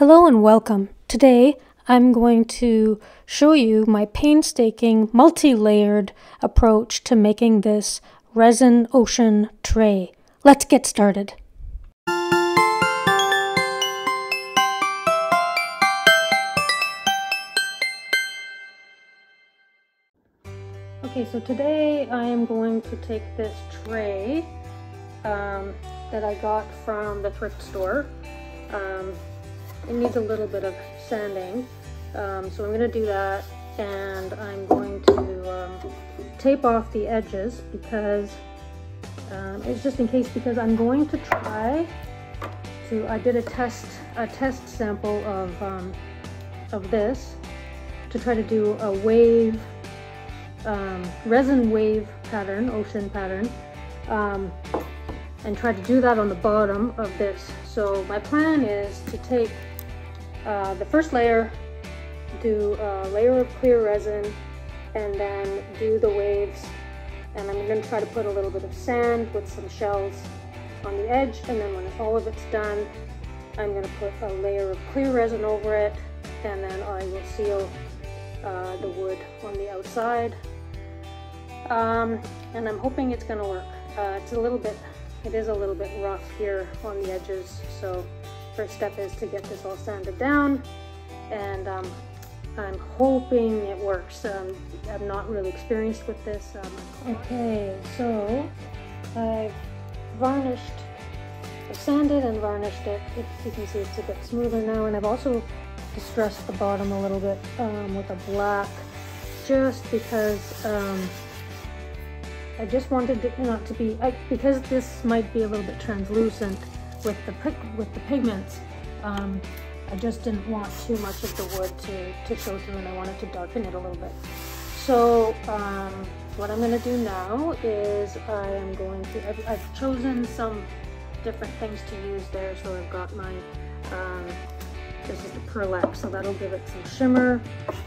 Hello and welcome. Today I'm going to show you my painstaking multi-layered approach to making this resin ocean tray. Let's get started. Okay, so today I am going to take this tray um, that I got from the thrift store. Um, it needs a little bit of sanding. Um, so I'm going to do that and I'm going to um, tape off the edges because um, it's just in case because I'm going to try to, I did a test, a test sample of, um, of this to try to do a wave, um, resin wave pattern, ocean pattern, um, and try to do that on the bottom of this. So my plan is to take uh, the first layer, do a layer of clear resin, and then do the waves. And I'm going to try to put a little bit of sand with some shells on the edge, and then when all of it's done, I'm going to put a layer of clear resin over it, and then I will seal uh, the wood on the outside. Um, and I'm hoping it's going to work. Uh, it's a little bit, it is a little bit rough here on the edges, so first step is to get this all sanded down and um, I'm hoping it works. Um, I'm not really experienced with this. Um, okay, so I've varnished, I've sanded and varnished it. You can see it's a bit smoother now and I've also distressed the bottom a little bit um, with a black just because um, I just wanted it not to be, I, because this might be a little bit translucent, with the with the pigments. Um, I just didn't want too much of the wood to, to show through and I wanted to darken it a little bit. So um, what I'm going to do now is I am going to, I've, I've, chosen some different things to use there. So I've got my, um, this is the Pearl so that'll give it some shimmer.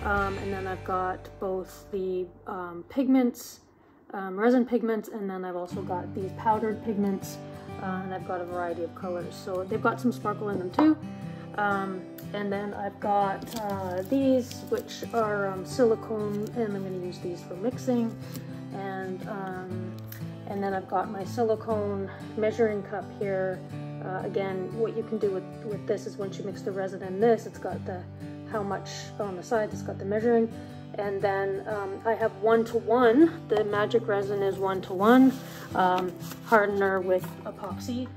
Um, and then I've got both the um, pigments, um, resin pigments, and then I've also got these powdered pigments uh, and I've got a variety of colors. So they've got some sparkle in them too. Um, and then I've got uh, these, which are um, silicone, and I'm going to use these for mixing. And um, and then I've got my silicone measuring cup here. Uh, again, what you can do with, with this is once you mix the resin in this, it's got the how much on the side, it's got the measuring. And then um, I have one-to-one, -one. the magic resin is one-to-one, -one, um, hardener with epoxy.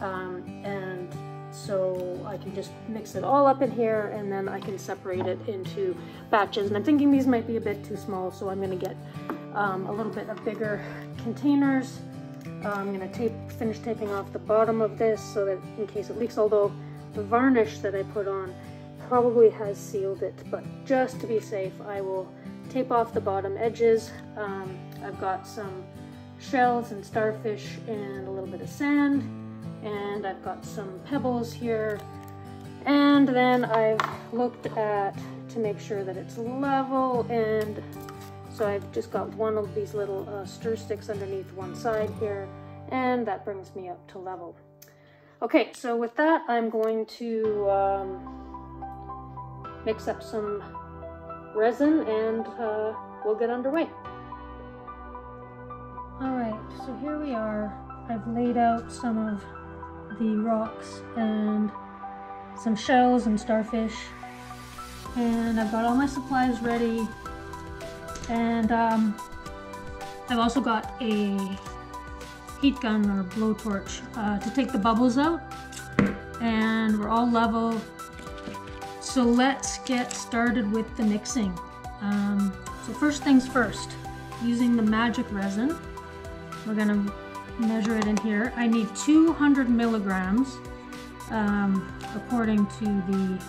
Um, and so I can just mix it all up in here and then I can separate it into batches. And I'm thinking these might be a bit too small, so I'm gonna get um, a little bit of bigger containers. Uh, I'm gonna tape, finish taping off the bottom of this so that in case it leaks, although the varnish that I put on probably has sealed it, but just to be safe, I will tape off the bottom edges. Um, I've got some shells and starfish and a little bit of sand, and I've got some pebbles here. And then I've looked at to make sure that it's level, and so I've just got one of these little uh, stir sticks underneath one side here, and that brings me up to level. Okay, so with that, I'm going to um, mix up some resin and uh, we'll get underway. Alright, so here we are. I've laid out some of the rocks and some shells and starfish and I've got all my supplies ready and um, I've also got a heat gun or blowtorch uh, to take the bubbles out and we're all level so let's get started with the mixing. Um, so first things first, using the magic resin, we're gonna measure it in here. I need 200 milligrams um, according to the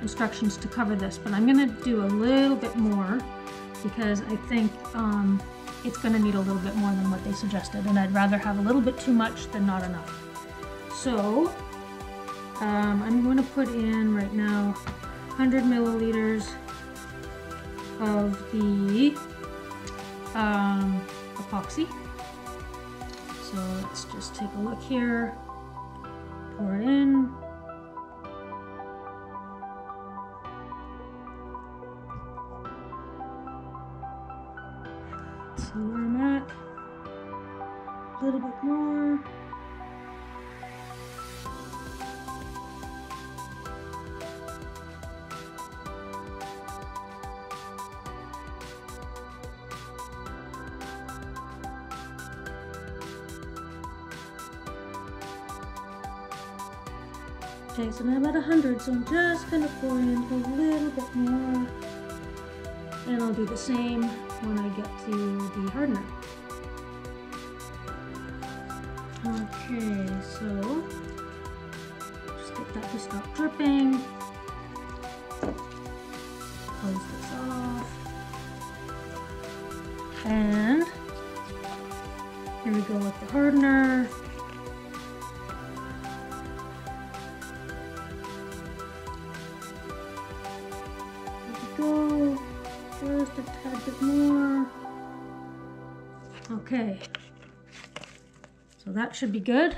instructions to cover this, but I'm gonna do a little bit more because I think um, it's gonna need a little bit more than what they suggested and I'd rather have a little bit too much than not enough. So um, I'm going to put in right now 100 milliliters of the um, epoxy. So let's just take a look here. Pour it in. So where I'm at. A little bit more. Okay, so now I'm at 100, so I'm just to pour in a little bit more. And I'll do the same when I get to the hardener. Okay, so just get that to stop dripping. That should be good.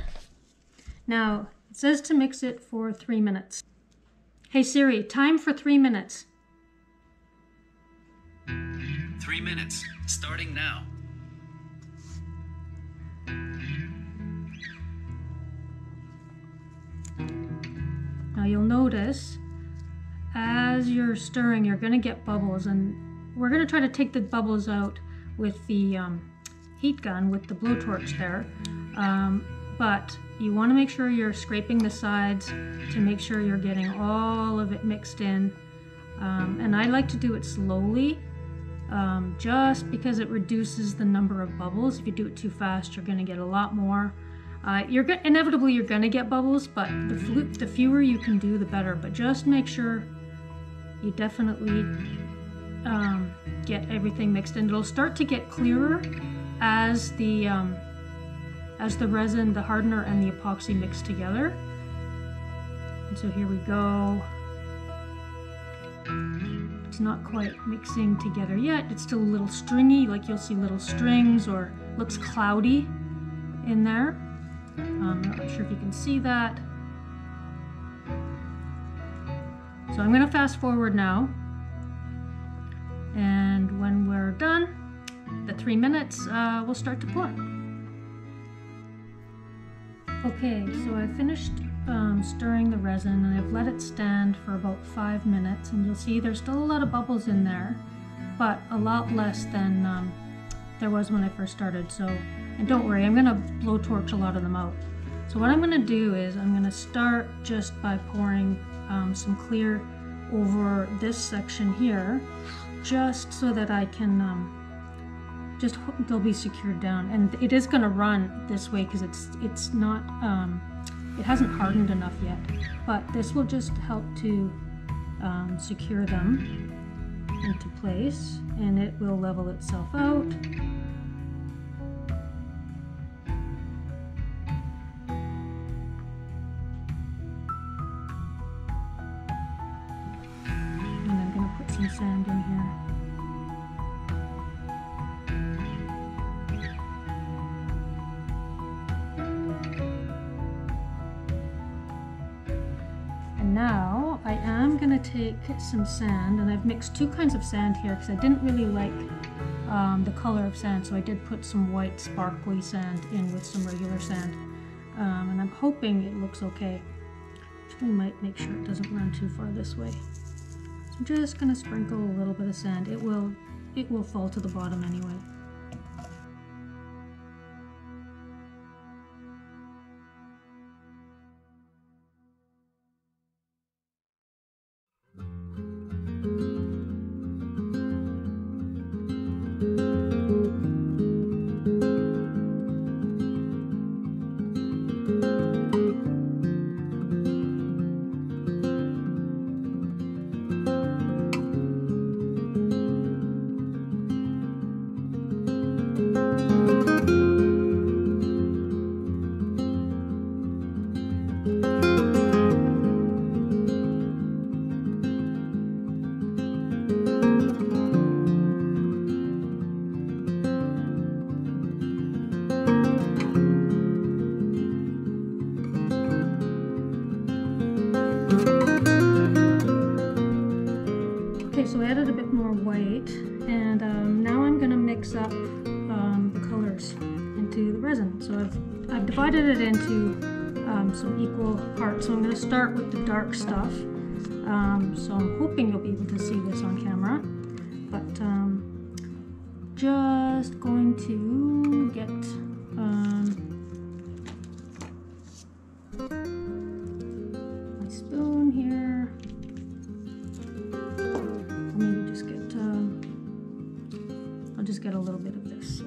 Now, it says to mix it for three minutes. Hey Siri, time for three minutes. Three minutes, starting now. Now you'll notice as you're stirring, you're going to get bubbles, and we're going to try to take the bubbles out with the um, heat gun with the blowtorch there. Um, but you want to make sure you're scraping the sides to make sure you're getting all of it mixed in. Um, and I like to do it slowly um, just because it reduces the number of bubbles. If you do it too fast, you're going to get a lot more. Uh, you're inevitably you're going to get bubbles, but the, the fewer you can do, the better. But just make sure you definitely um, get everything mixed in. It'll start to get clearer as the um, as the resin, the hardener, and the epoxy mix together. And so here we go. It's not quite mixing together yet. It's still a little stringy, like you'll see little strings or looks cloudy in there. Um, I'm not sure if you can see that. So I'm going to fast forward now. And when we're done, the three minutes, uh, we'll start to pour. Okay, so I finished um, stirring the resin and I've let it stand for about five minutes and you'll see there's still a lot of bubbles in there, but a lot less than um, there was when I first started. So, and don't worry, I'm gonna blowtorch a lot of them out. So what I'm gonna do is I'm gonna start just by pouring um, some clear over this section here just so that I can um, just they'll be secured down. And it is going to run this way because it's it's not um, it hasn't hardened enough yet. But this will just help to um, secure them into place and it will level itself out going some sand and I've mixed two kinds of sand here because I didn't really like um, the color of sand so I did put some white sparkly sand in with some regular sand um, and I'm hoping it looks okay. We might make sure it doesn't run too far this way. I'm just gonna sprinkle a little bit of sand. It will, it will fall to the bottom anyway. Stuff. Um, so I'm hoping you'll be able to see this on camera. But um, just going to get um, my spoon here. Maybe just get, um, I'll just get a little bit of this.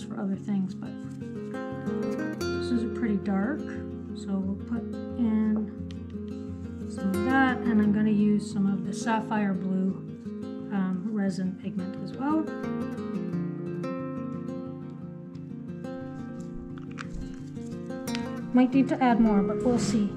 This for other things, but this is pretty dark. So we'll put in some of that, and I'm going to use some of the sapphire blue um, resin pigment as well. Might need to add more, but we'll see.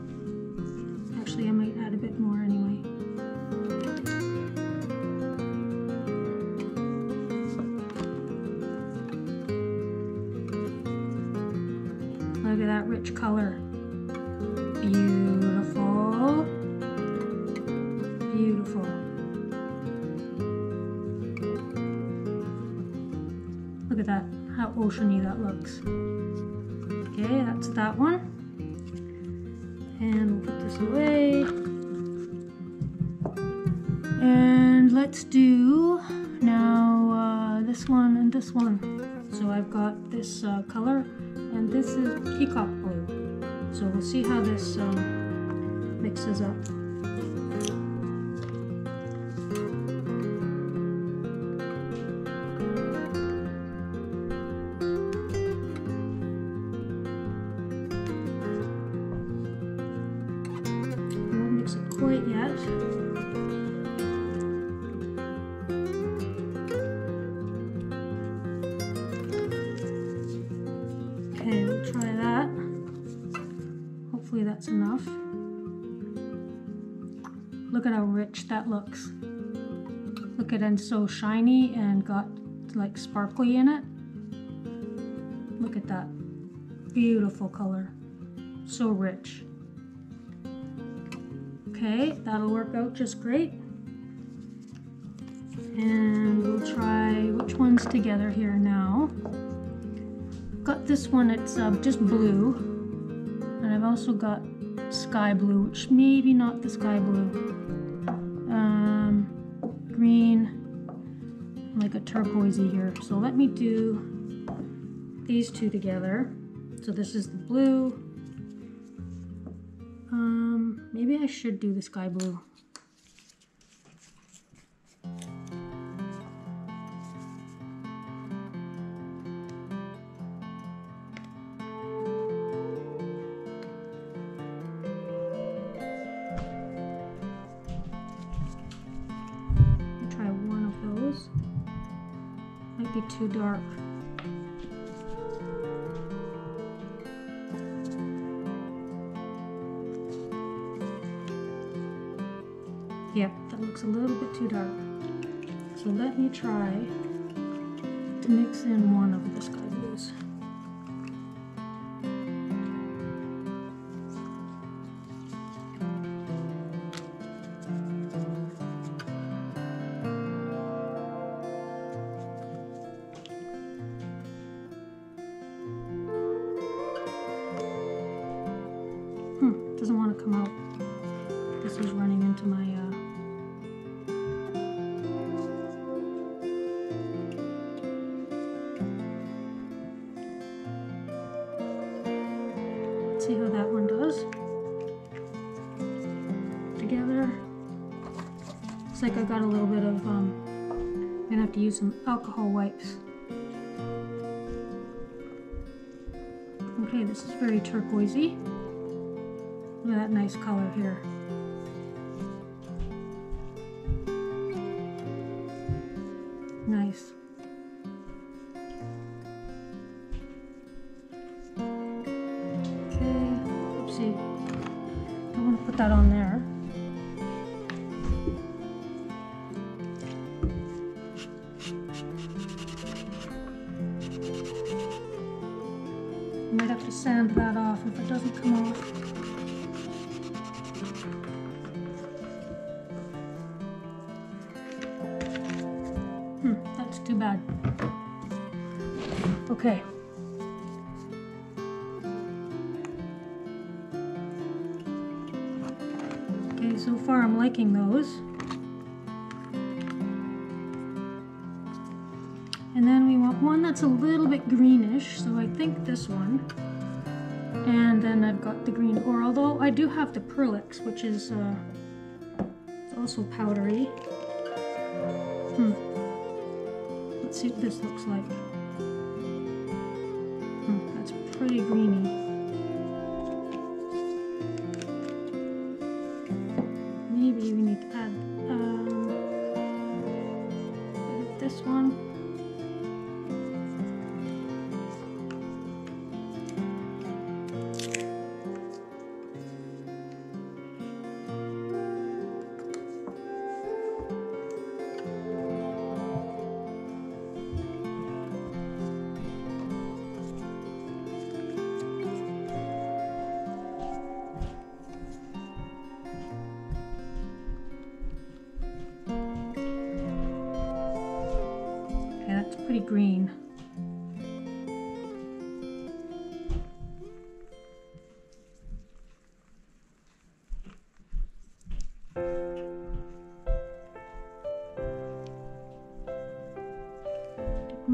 This is peacock blue. So we'll see how this um, mixes up. So shiny and got like sparkly in it. Look at that. Beautiful color. So rich. Okay, that'll work out just great. And we'll try which one's together here now. Got this one, it's uh, just blue. And I've also got sky blue, which maybe not the sky blue. Um, green, like a turquoisey here. So let me do these two together. So this is the blue. Um, maybe I should do the sky blue. Be too dark. Yep, that looks a little bit too dark. So let me try to mix in one of the sky some alcohol wipes. Okay, this is very turquoisey. Look at that nice color here. Have the Pearl Ex, which is uh, also powdery. Hmm. Let's see what this looks like.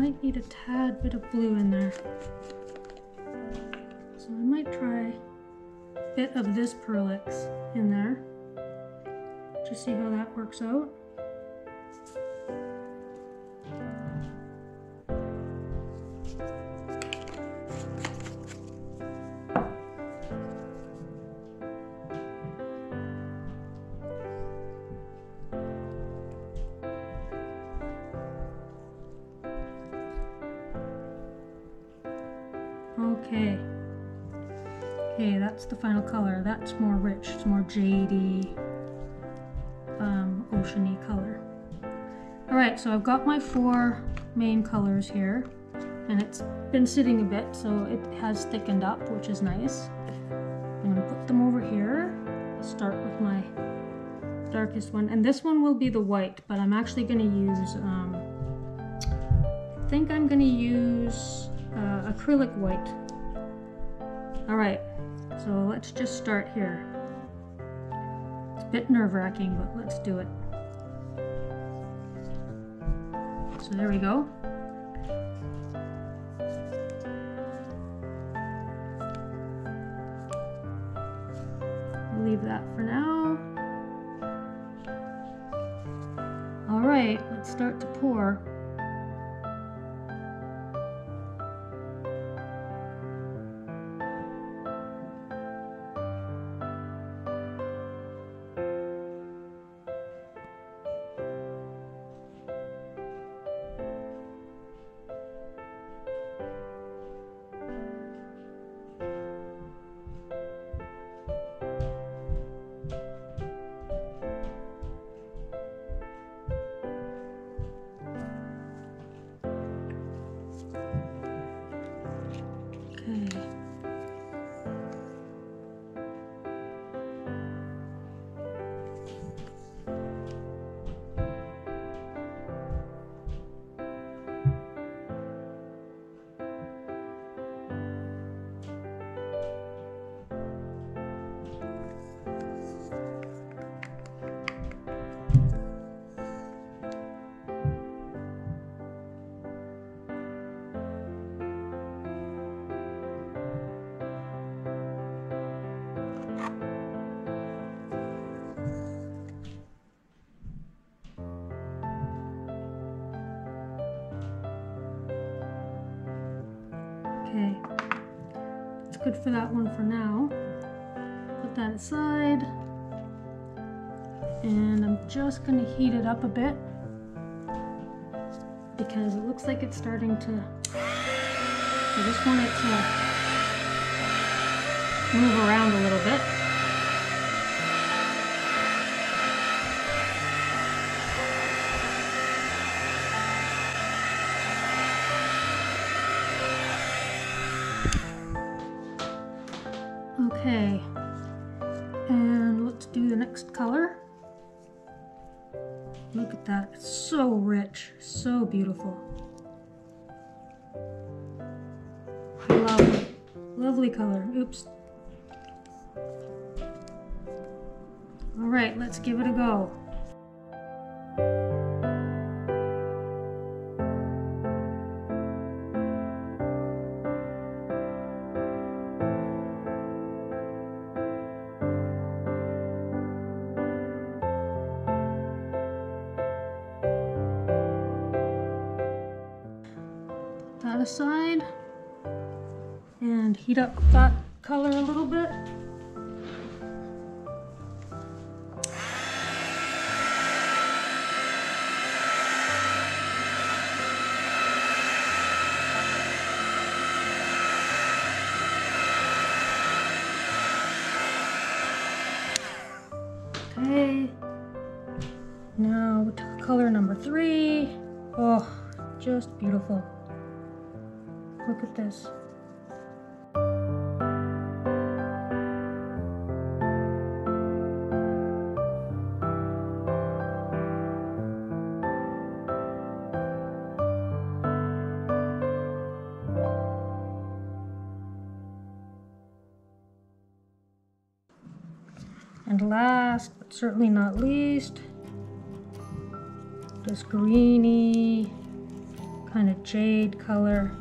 Might need a tad bit of blue in there. So I might try a bit of this Pearl Ex in there. Just see how that works out. Okay. Okay, that's the final color. That's more rich. It's more jadey, um, oceany color. All right, so I've got my four main colors here, and it's been sitting a bit, so it has thickened up, which is nice. I'm gonna put them over here. Start with my darkest one, and this one will be the white, but I'm actually gonna use. Um, I think I'm gonna use uh, acrylic white. All right, so let's just start here. It's a bit nerve-wracking, but let's do it. So there we go. Good for that one for now. Put that aside. And I'm just gonna heat it up a bit because it looks like it's starting to, I just want it to move around a little bit. Oops. All right, let's give it a go. that aside and heat up that color a little bit. Okay, now color number three. Oh, just beautiful. Look at this. Certainly not least, this greeny kind of jade color.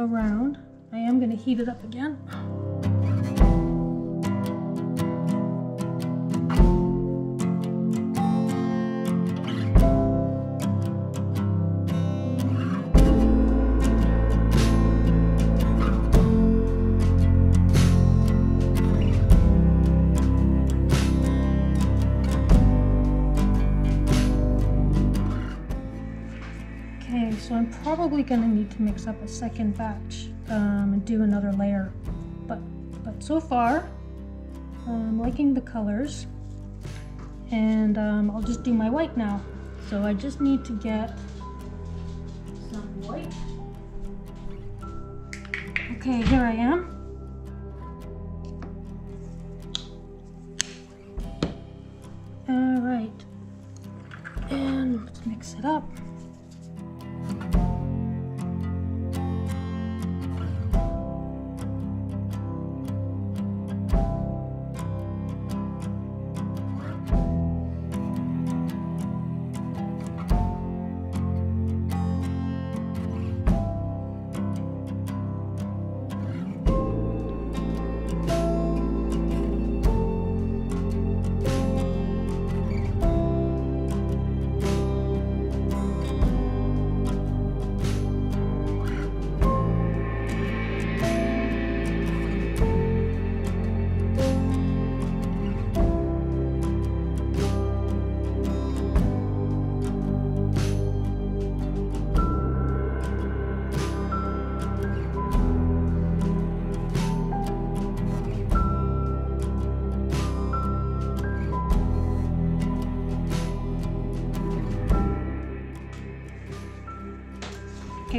Around. I am going to heat it up again. Probably gonna need to mix up a second batch um, and do another layer. But, but so far, I'm liking the colors. And um, I'll just do my white now. So I just need to get some white. Okay, here I am. All right. And let's mix it up.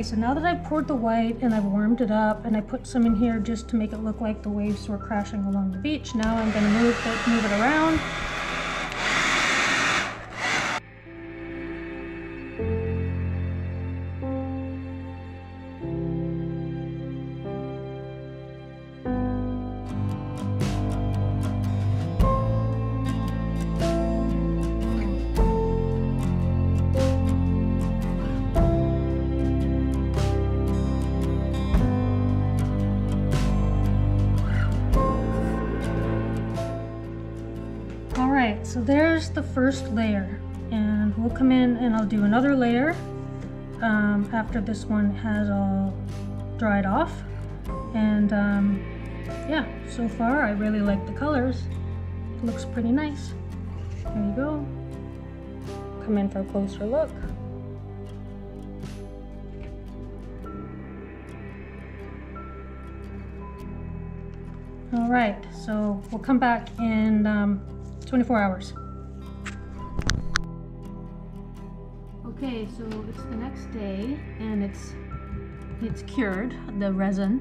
Okay, so now that I've poured the white and I've warmed it up and I put some in here just to make it look like the waves were crashing along the beach, now I'm gonna move move it around. other layer um, after this one has all dried off. And um, yeah so far I really like the colors. It looks pretty nice. There you go. Come in for a closer look. All right so we'll come back in um, 24 hours. Okay, so it's the next day and it's it's cured, the resin.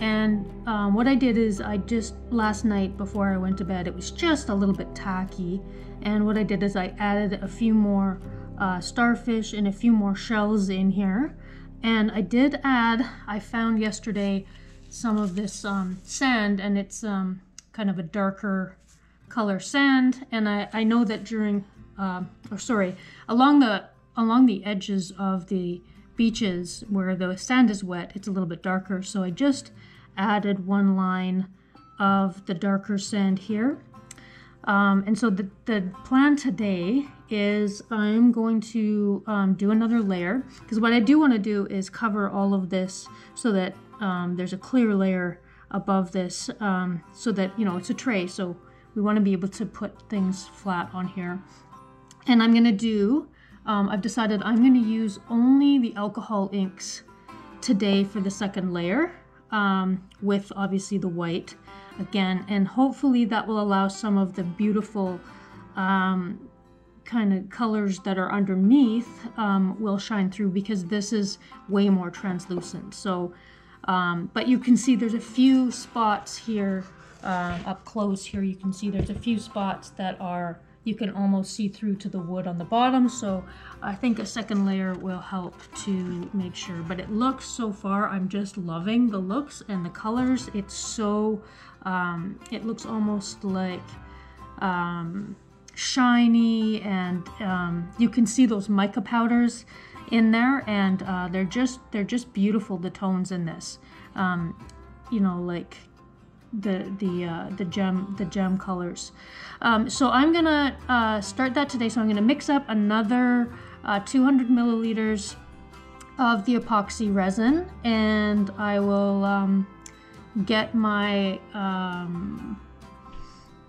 And um, what I did is I just, last night before I went to bed, it was just a little bit tacky. And what I did is I added a few more uh, starfish and a few more shells in here. And I did add, I found yesterday some of this um, sand and it's um, kind of a darker color sand. And I, I know that during, uh, or sorry, along the, along the edges of the beaches where the sand is wet, it's a little bit darker. So I just added one line of the darker sand here. Um, and so the, the plan today is I'm going to um, do another layer because what I do want to do is cover all of this so that um, there's a clear layer above this um, so that, you know, it's a tray. So we want to be able to put things flat on here. And I'm going to do um, I've decided I'm going to use only the alcohol inks today for the second layer um, with obviously the white again and hopefully that will allow some of the beautiful um, kind of colors that are underneath um, will shine through because this is way more translucent. So um, but you can see there's a few spots here uh, up close here. You can see there's a few spots that are you can almost see through to the wood on the bottom. So I think a second layer will help to make sure. But it looks so far, I'm just loving the looks and the colors. It's so, um, it looks almost like um, shiny and um, you can see those mica powders in there and uh, they're just they're just beautiful the tones in this um, you know like the the uh, the gem the gem colors. Um, so I'm gonna uh, start that today. So I'm gonna mix up another uh, 200 milliliters of the epoxy resin, and I will um, get my um,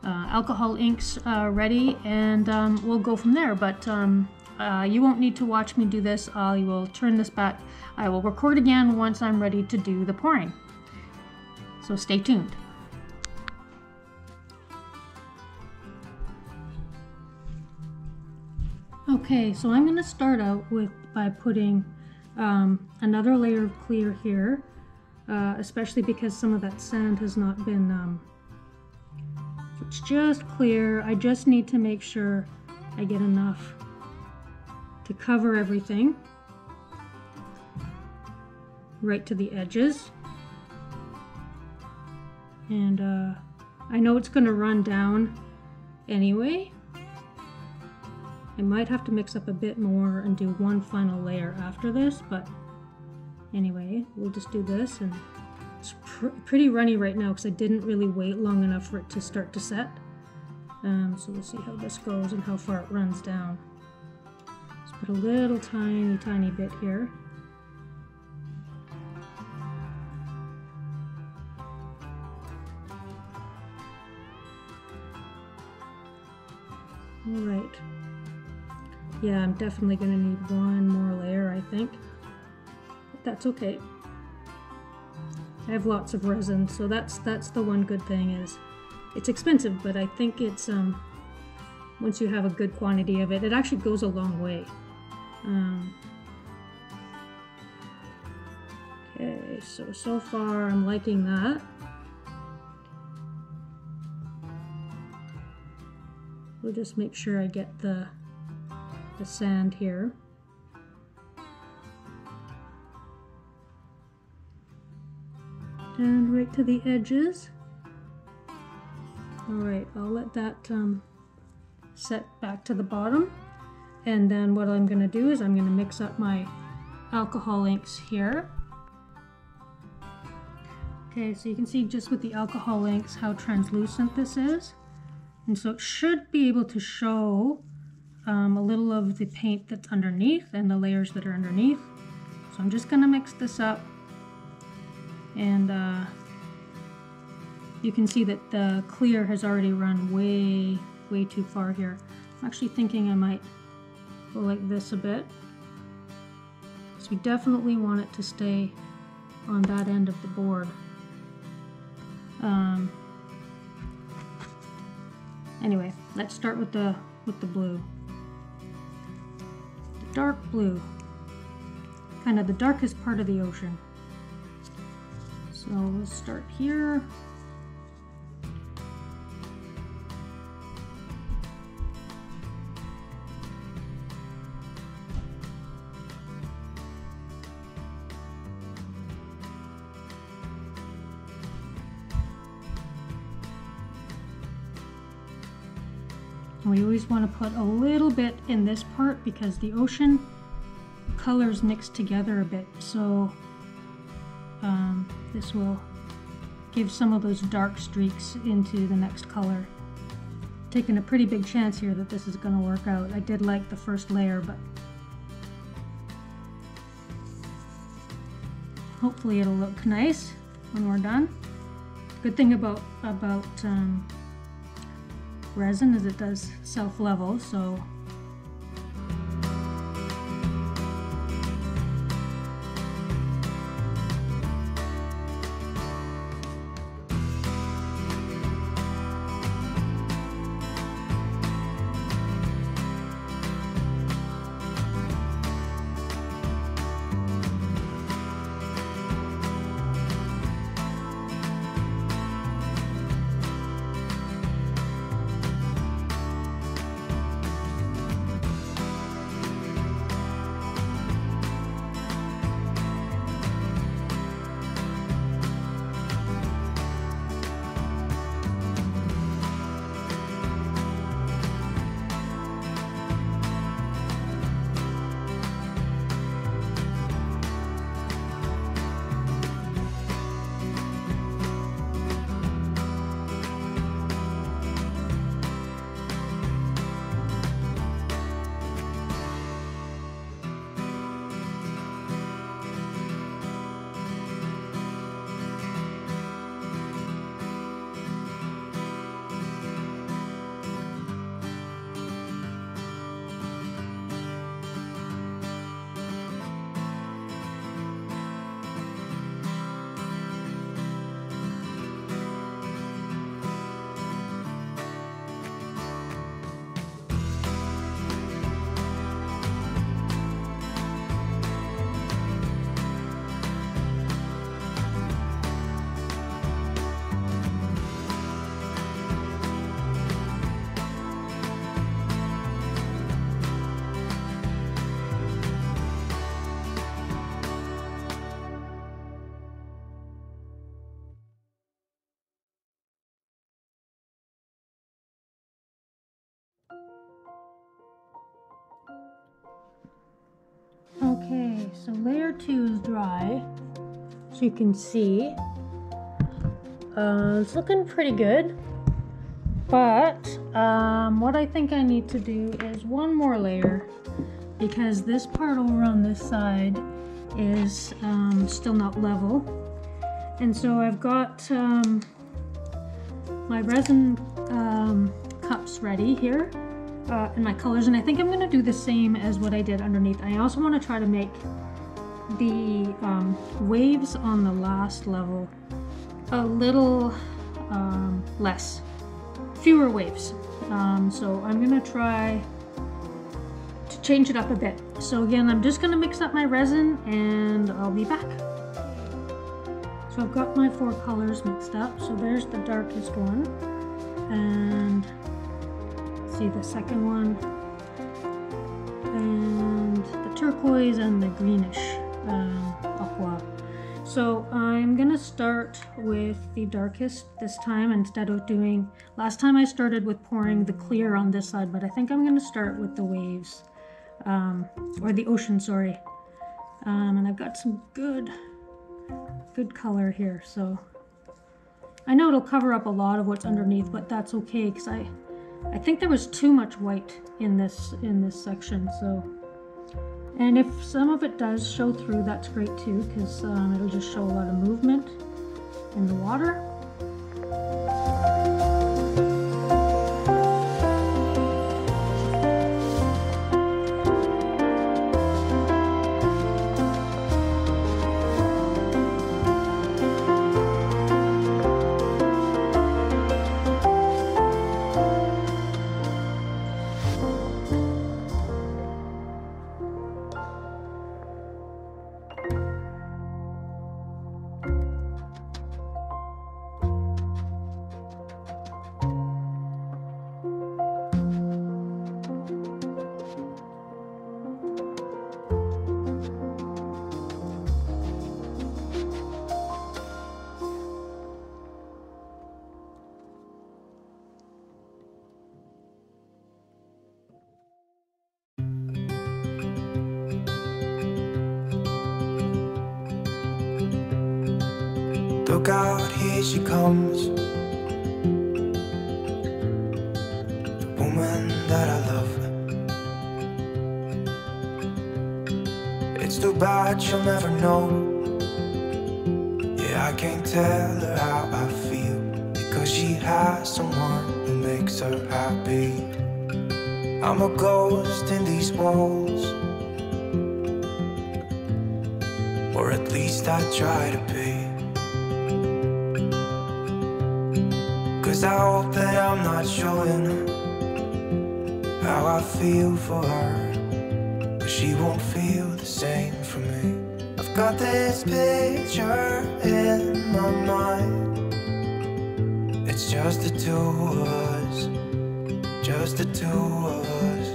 uh, alcohol inks uh, ready, and um, we'll go from there. But um, uh, you won't need to watch me do this. I will turn this back. I will record again once I'm ready to do the pouring. So stay tuned. Okay, so I'm going to start out with by putting um, another layer of clear here, uh, especially because some of that sand has not been, um, it's just clear. I just need to make sure I get enough to cover everything right to the edges. And uh, I know it's going to run down anyway, I might have to mix up a bit more and do one final layer after this, but anyway, we'll just do this. And it's pr pretty runny right now because I didn't really wait long enough for it to start to set. Um, so we'll see how this goes and how far it runs down. Let's put a little tiny, tiny bit here. All right. Yeah, I'm definitely going to need one more layer, I think. But that's okay. I have lots of resin, so that's that's the one good thing is it's expensive, but I think it's um once you have a good quantity of it, it actually goes a long way. Um, okay, so so far I'm liking that. We'll just make sure I get the the sand here. And right to the edges. Alright, I'll let that um, set back to the bottom. And then what I'm going to do is I'm going to mix up my alcohol inks here. Okay, so you can see just with the alcohol inks how translucent this is. And so it should be able to show um, a little of the paint that's underneath and the layers that are underneath. So I'm just gonna mix this up and uh, you can see that the clear has already run way, way too far here. I'm actually thinking I might go like this a bit. So we definitely want it to stay on that end of the board. Um, anyway, let's start with the with the blue. Dark blue. Kind of the darkest part of the ocean. So we'll start here. We always want to put a little bit in this part because the ocean colors mix together a bit. So um, this will give some of those dark streaks into the next color. Taking a pretty big chance here that this is going to work out. I did like the first layer but hopefully it'll look nice when we're done. Good thing about about um, resin as it does self-level, so so layer two is dry, so you can see. Uh, it's looking pretty good, but um, what I think I need to do is one more layer because this part over on this side is um, still not level. And so I've got um, my resin um, cups ready here uh, in my colors and I think I'm gonna do the same as what I did underneath. I also want to try to make the um, waves on the last level a little um, less, fewer waves. Um, so I'm gonna try to change it up a bit. So again, I'm just gonna mix up my resin and I'll be back. So I've got my four colors mixed up. So there's the darkest one and see the second one and the turquoise and the greenish um, aqua so I'm gonna start with the darkest this time instead of doing last time I started with pouring the clear on this side but I think I'm gonna start with the waves um, or the ocean sorry um, and I've got some good good color here so I know it'll cover up a lot of what's underneath but that's okay because I I think there was too much white in this in this section, so. And if some of it does show through, that's great too, because um, it'll just show a lot of movement in the water. Look out, here she comes. The woman that I love. It's too bad she'll never know. Yeah, I can't tell her how I feel. Because she has someone who makes her happy. I'm a ghost in these walls. Or at least I try to be. Not showing how I feel for her. But she won't feel the same for me. I've got this picture in my mind. It's just the two of us, just the two of us.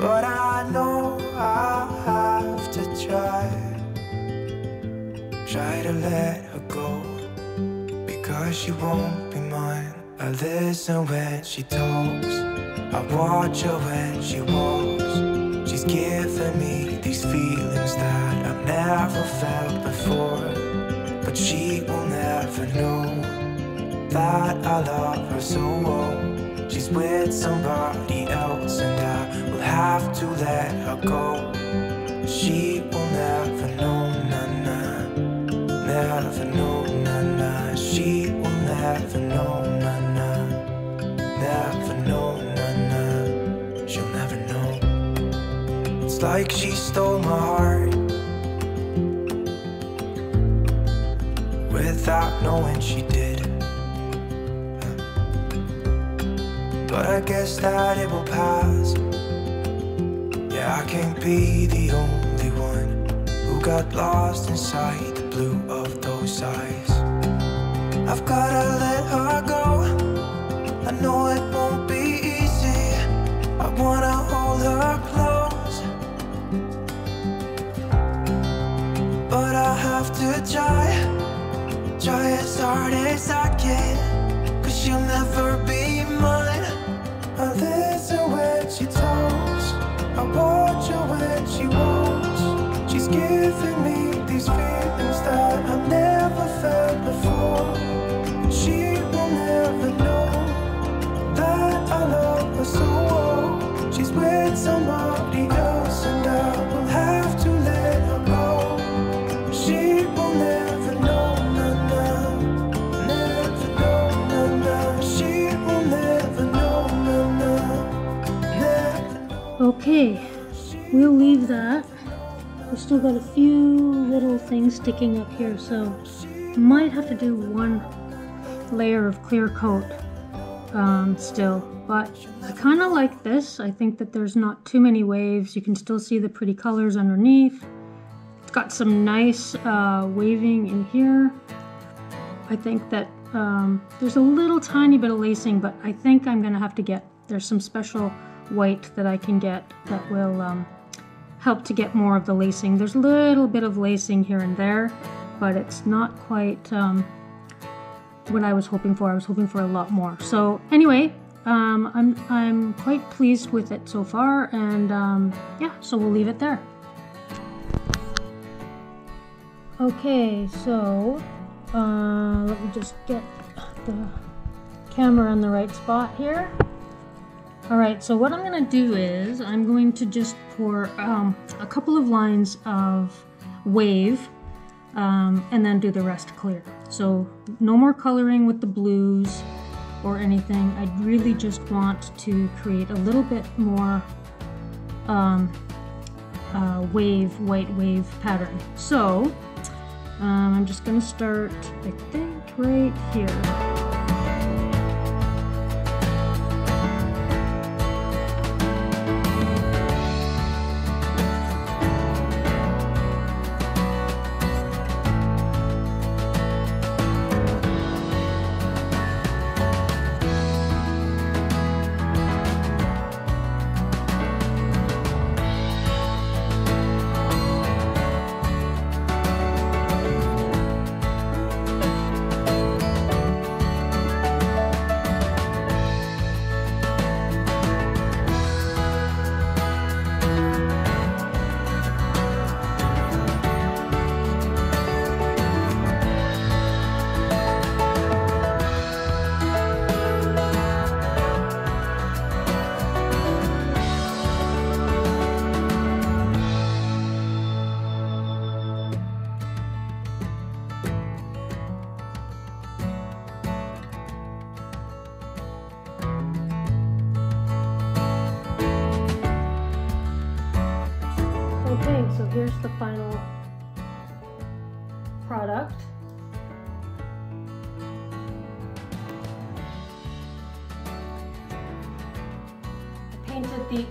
But I know I have to try, try to let her go because she won't. I listen when she talks, I watch her when she walks. She's giving me these feelings that I've never felt before. But she will never know that I love her so well. She's with somebody else, and I will have to let her go. She It's like she stole my heart without knowing she did. But I guess that it will pass. Yeah, I can't be the only one who got lost inside the blue of those eyes. I've gotta let her go. I know it won't be easy. I wanna hard as I can. Cause she'll never be mine. I listen when she talks, I watch her when she walks. She's giving leave that. We still got a few little things sticking up here, so might have to do one layer of clear coat um, still. But I kind of like this. I think that there's not too many waves. You can still see the pretty colors underneath. It's got some nice uh, waving in here. I think that um, there's a little tiny bit of lacing, but I think I'm gonna have to get, there's some special white that I can get that will um, help to get more of the lacing. There's a little bit of lacing here and there, but it's not quite um, what I was hoping for. I was hoping for a lot more. So anyway, um, I'm, I'm quite pleased with it so far, and um, yeah, so we'll leave it there. Okay, so uh, let me just get the camera in the right spot here. All right, so what I'm gonna do is I'm going to just pour um, a couple of lines of wave um, and then do the rest clear. So no more coloring with the blues or anything. I really just want to create a little bit more um, uh, wave, white wave pattern. So um, I'm just gonna start, I think, right here.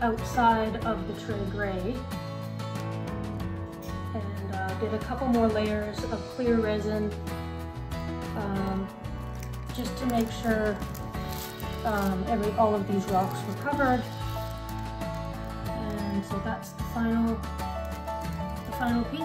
Outside of the tray gray and uh, did a couple more layers of clear resin um, just to make sure um, every all of these rocks were covered. And so that's the final the final piece.